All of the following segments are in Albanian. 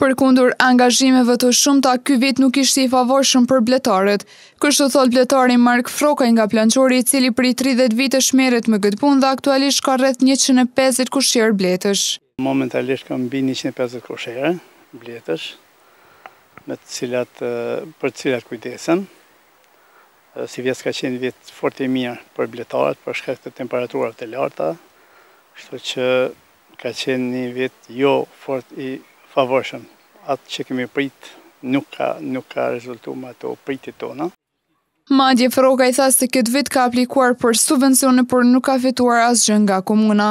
Përkundur angazhimeve të shumta, ky vit nuk ishte i favorshëm për bletarët. Kështu thotë bletari Mark Frrokaj nga Planqori, i cili prej 30 vitesh merret me këtë punë dhe aktualisht ka rreth 150 koshere bletësh. Momentalisht kam mbi njëqind e pesëdhjetë koshere bletësh, me të cilat, për të cilat kujdesem. Sivjet s'ka qenë vit fort i mirë për bletarët për shkak të temperaturave të larta, kështu që Ka qenë një vit jo fort i favorshëm. Atë që kemi pritë nuk ka nuk ka rezultu me ato pritjet tona. Madje Frrokaj tha se këtë vit ka aplikuar për subvencione por nuk ka fituar asgjë nga komuna.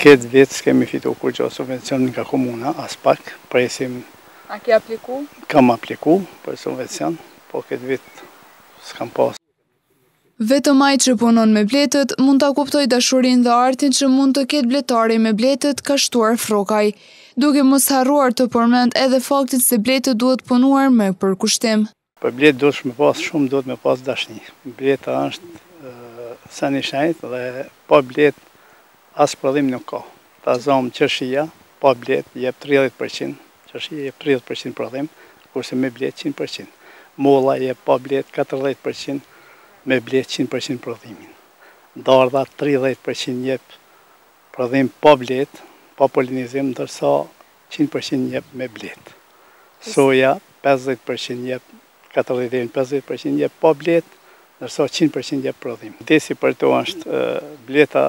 Këtë vit s'kemi fitu kurgjo subvencion nga komuna aspak, presim. A ke apliku? Kam apliku për subvencion, po këtë vit s'kam pas. Vetëm ai që punon me bletët mund ta kuptojë dashurinë dhe artin që mund të ketë bletari me bletët, ka shtuar Frrokaj, duke mos harruar të përmendë edhe faktin se me bletët duhet punuar me përkushtim. Për bletë duhet me pasë shumë, duhet me pasë dashni. Bleta është send i shenjtë dhe pa bletë as prodhim nuk ka. Ta zomë qershia, pa bletë jep tridhjetë për qind, Qershi jep tridhjetë për qind prodhim, kurse me bletë qind për qind. Molla jep pa bletë katërdhjetë për qind, me bletë qind për qind prodhimin. Dardha tridhjetë për qind jep prodhim pa bletë, pa polinizim, ndërsa qind për qind jep me bletë. Soja pesëdhjetë për qind jep katërdhjetë deri në pesëdhjetë për qind jep pa bletë, ndërsa qind për qind jep prodhim. Desi për to është bleta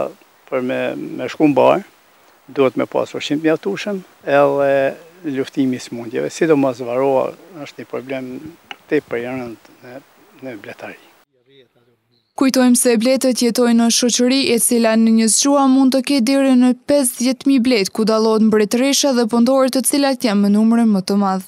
Për me me shku mbarë, duhet me pas ushqim të mjaftueshëm edhe luftimi i sëmundjeve, sidomos varroa është një problem tepër i rëndë në në bletari. Kujtojmë se bletët jetojnë në shoqëri e cila në një zgjua mund të ketë deri në pesëdhjetë mijë bletë ku dallohet mbretëresha dhe punëtorët të cilat janë me numrin më të madh.